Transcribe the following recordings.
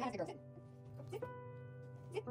How's the girl sit? Sit. Sit.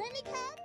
Remy me I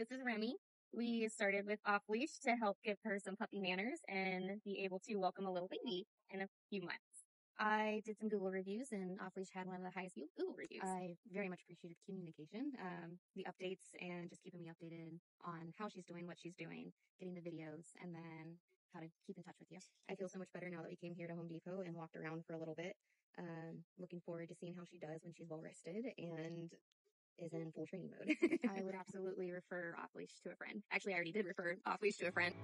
This is Remy. We started with Off Leash to help give her some puppy manners and be able to welcome a little baby in a few months. I did some Google reviews and Off Leash had one of the highest Google reviews. I very much appreciated communication, um, the updates, and just keeping me updated on how she's doing, what she's doing, getting the videos, and then how to keep in touch with you. I feel so much better now that we came here to Home Depot and walked around for a little bit. Um, looking forward to seeing how she does when she's well rested and is in full training mode. I would absolutely refer off leash to a friend. Actually, I already did refer off leash to a friend.